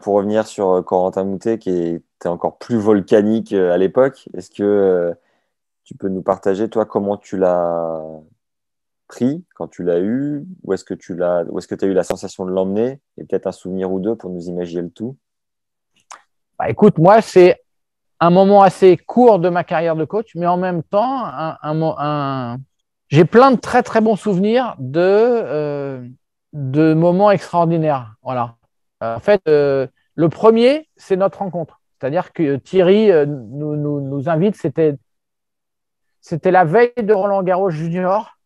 Pour revenir sur euh, Corentin Moutet, qui était encore plus volcanique euh, à l'époque, est-ce que euh, tu peux nous partager, toi, comment tu l'as pris quand tu l'as eu? Où est-ce que tu l'as, est-ce que as eu la sensation de l'emmener? Et peut-être un souvenir ou deux pour nous imaginer le tout bah, Écoute, moi, c'est un moment assez court de ma carrière de coach, mais en même temps, j'ai plein de très très bons souvenirs de, de moments extraordinaires. Voilà. En fait, euh, le premier, c'est notre rencontre. C'est-à-dire que Thierry euh, nous, invite, c'était, la veille de Roland Garros Junior.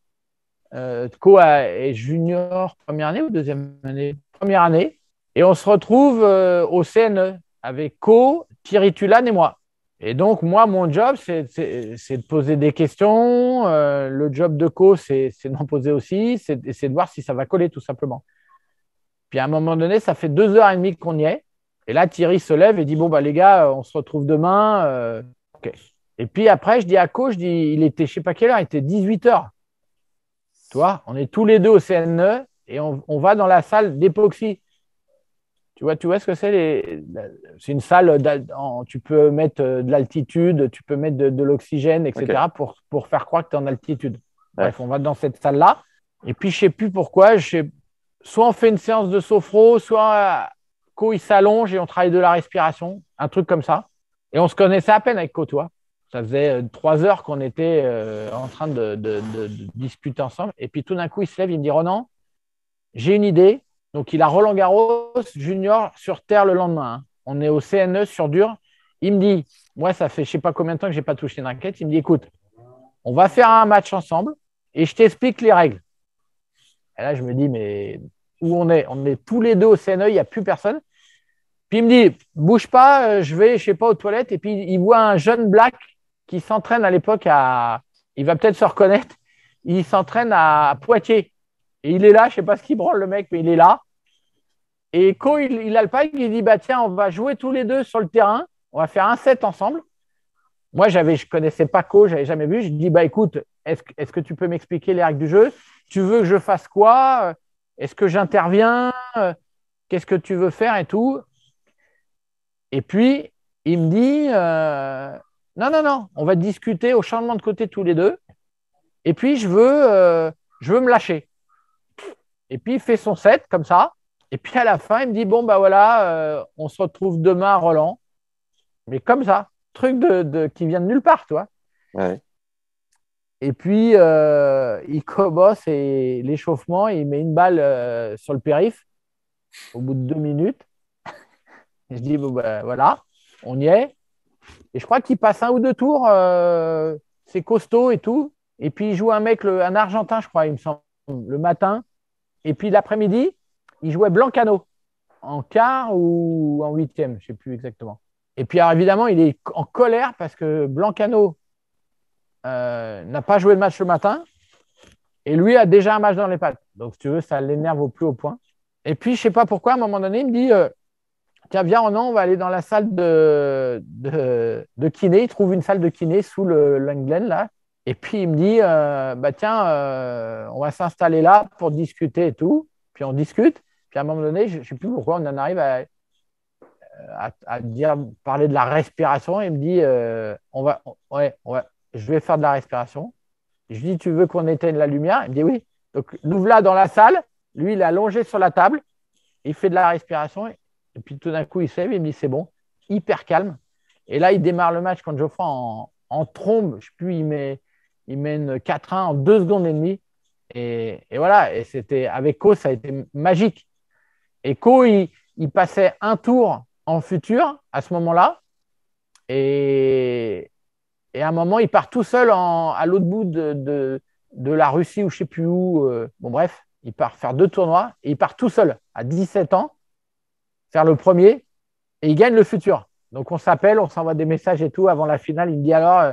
Euh, Co est junior première année ou deuxième année? Première année. Et on se retrouve au CNE avec Co, Thierry Tulane et moi. Et donc, moi, mon job, c'est, de poser des questions. le job de Co, c'est, d'en poser aussi. C'est de voir si ça va coller, tout simplement. Puis à un moment donné, ça fait deux heures et demie qu'on y est. Et là, Thierry se lève et dit Bon, bah, les gars, on se retrouve demain. Euh, et puis après, je dis à Co, je dis Il était, je ne sais pas quelle heure, il était 18 heures. Tu vois, on est tous les deux au CNE et on, va dans la salle d'époxy. Tu vois, tu vois ce que c'est C'est une salle, tu peux mettre euh, de l'altitude, tu peux mettre de, l'oxygène, etc. Pour, pour faire croire que tu es en altitude. Bref, on va dans cette salle-là. Et puis, je ne sais plus pourquoi, je sais, soit on fait une séance de sophro, soit Co, il s'allonge et on travaille de la respiration, un truc comme ça. Et on se connaissait à peine avec Co, toi. Ça faisait euh, trois heures qu'on était euh, en train de, discuter ensemble. Et puis tout d'un coup, il se lève, il me dit Ronan, j'ai une idée. Donc il a Roland Garros junior sur terre le lendemain. Hein. On est au CNE sur dur. Il me dit, moi, ça fait je ne sais pas combien de temps que je n'ai pas touché une raquette. Il me dit, écoute, on va faire un match ensemble et je t'explique les règles. Et là, je me dis, mais où on est. On est tous les deux au CNE, il n'y a plus personne. Puis il me dit, bouge pas, euh, je vais, je sais pas, aux toilettes. Et puis il voit un jeune black qui s'entraîne à l'époque à, il va peut-être se reconnaître, il s'entraîne à Poitiers. Et il est là, je sais pas ce qu'il branle le mec, mais il est là. Et quand il, a le pack, il dit, bah tiens, on va jouer tous les deux sur le terrain, on va faire un set ensemble. Moi, j'avais, je connaissais pas Co, j'avais jamais vu. Je dis, bah écoute, est-ce, est-ce que tu peux m'expliquer les règles du jeu? Tu veux que je fasse quoi? Est-ce que j'interviens euh, Qu'est-ce que tu veux faire et tout? Et puis, il me dit euh, Non, non, non, on va discuter au changement de côté tous les deux. Et puis, je veux, euh, je veux me lâcher. Et puis, il fait son set comme ça. Et puis, à la fin, il me dit Bon, bah voilà, on se retrouve demain à Roland. Mais comme ça, truc de, qui vient de nulle part, toi. Et puis, euh, il commence et l'échauffement, il met une balle euh, sur le périph' au bout de deux minutes. je dis, bon, ben, voilà, on y est. Et je crois qu'il passe un ou deux tours, euh, c'est costaud et tout. Et puis, il joue un mec, un Argentin, je crois, il me semble, le matin. Et puis, l'après-midi, il jouait Blancano en quart ou en huitième, je ne sais plus exactement. Et puis, alors, évidemment, il est en colère parce que Blancano, euh, n'a pas joué le match le matin et lui a déjà un match dans les pattes. Donc, si tu veux, ça l'énerve au plus haut point. Et puis, je ne sais pas pourquoi, à un moment donné, il me dit euh, Tiens, viens, on va aller dans la salle de, de, kiné. Il trouve une salle de kiné sous le Langlen, là. Et puis, il me dit euh, Bah, tiens, on va s'installer là pour discuter et tout. Puis, on discute. Puis, à un moment donné, je ne sais plus pourquoi, on en arrive à, à, dire, parler de la respiration. il me dit on va, ouais, on va, je vais faire de la respiration. Je lui dis, tu veux qu'on éteigne la lumière? Il me dit oui. Donc, nous voilà dans la salle. Lui, il est allongé sur la table. Il fait de la respiration. Et puis, tout d'un coup, il se. Il me dit, c'est bon. Hyper calme. Et là, il démarre le match contre Geoffroy en, trombe. Je plus, il, met, il mène 4-1 en deux secondes et demie. Et, voilà. Et c'était avec Co, ça a été magique. Et Co, il passait un tour en futur à ce moment-là. Et, et à un moment, il part tout seul à l'autre bout de, la Russie ou je ne sais plus où. Euh, bon, bref, il part faire deux tournois et il part tout seul à 17 ans faire le premier et il gagne le futur. Donc on s'appelle, on s'envoie des messages et tout avant la finale. Il me dit alors, euh,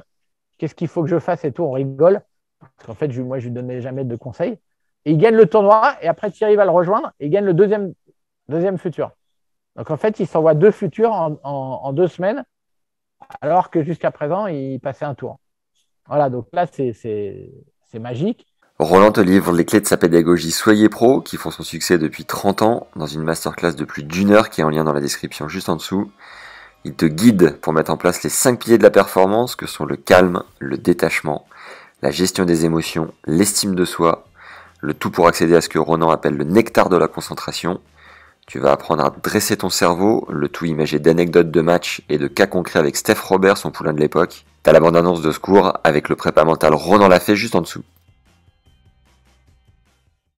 qu'est-ce qu'il faut que je fasse et tout? On rigole. Parce qu'en fait, moi, je ne lui donnais jamais de conseils. Et il gagne le tournoi et après Thierry va le rejoindre et il gagne le deuxième, deuxième futur. Donc en fait, il s'envoie deux futurs en deux semaines alors que jusqu'à présent, il passait un tour. Voilà, donc là, c'est magique. Roland te livre les clés de sa pédagogie Soyez Pro, qui font son succès depuis 30 ans, dans une masterclass de plus d'une heure qui est en lien dans la description juste en dessous. Il te guide pour mettre en place les 5 piliers de la performance que sont le calme, le détachement, la gestion des émotions, l'estime de soi, le tout pour accéder à ce que Ronan appelle le nectar de la concentration. Tu vas apprendre à dresser ton cerveau, le tout imagé d'anecdotes de matchs et de cas concrets avec Steph Robert, son poulain de l'époque. T'as la bande-annonce de secours avec le prépa mental Ronan l'a fait juste en dessous.